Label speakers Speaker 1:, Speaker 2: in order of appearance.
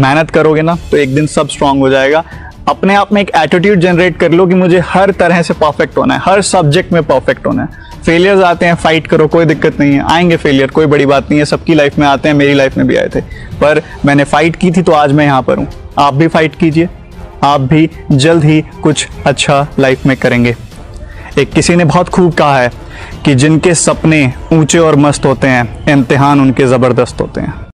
Speaker 1: मेहनत करोगे ना तो एक दिन सब स्ट्रांग हो जाएगा। अपने आप में एक एटीट्यूड जनरेट कर लो कि मुझे हर तरह से परफेक्ट होना है, हर सब्जेक्ट में परफेक्ट होना है। फेलियर्स आते हैं फाइट करो, कोई दिक्कत नहीं है, आएँगे फेलियर कोई बड़ी बात नहीं है, सबकी लाइफ में आते हैं, मेरी लाइफ में भी आए थे। पर मैंने फाइट की थी तो आज मैं यहाँ पर हूँ। आप भी फाइट कीजिए, आप भी जल्द ही कुछ अच्छा लाइफ में करेंगे। एक किसी ने बहुत खूब कहा है कि जिनके सपने ऊँचे और मस्त होते हैं, इम्तिहान उनके ज़बरदस्त होते हैं।